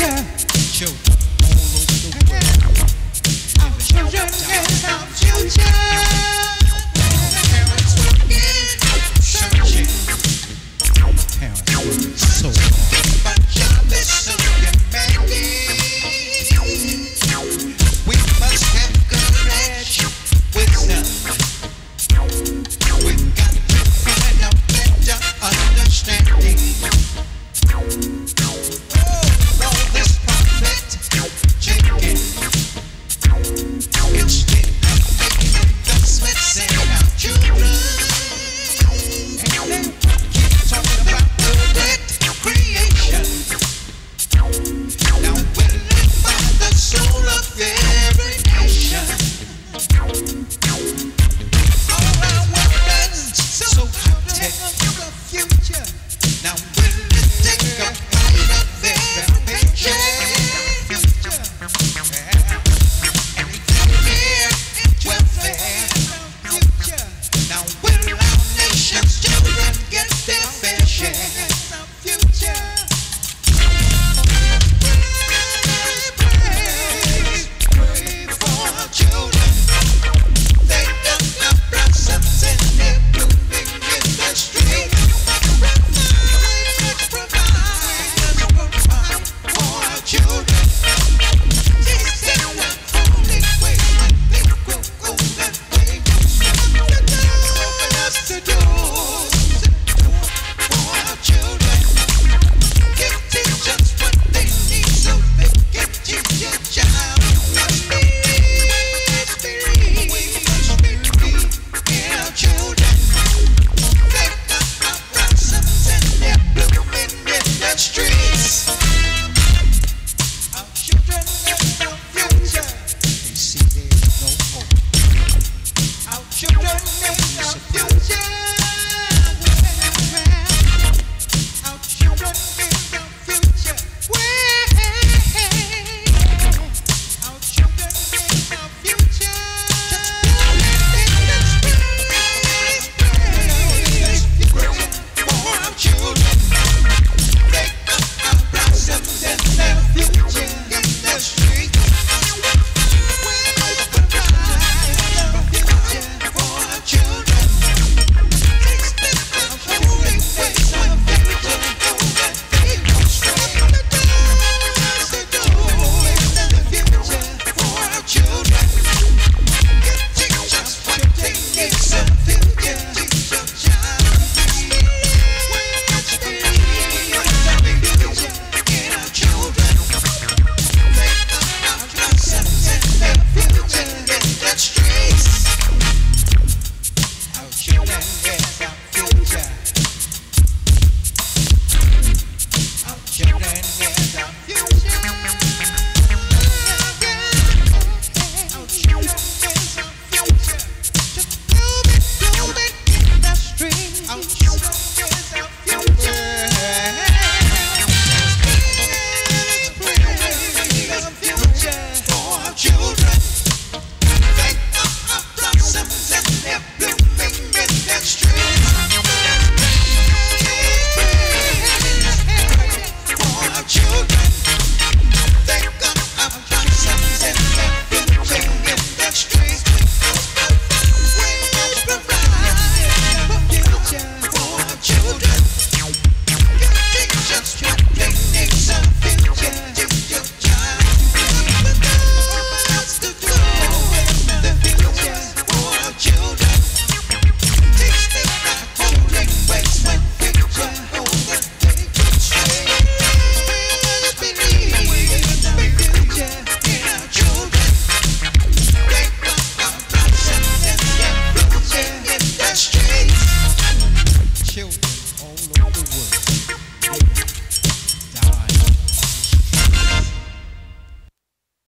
future. Show. you.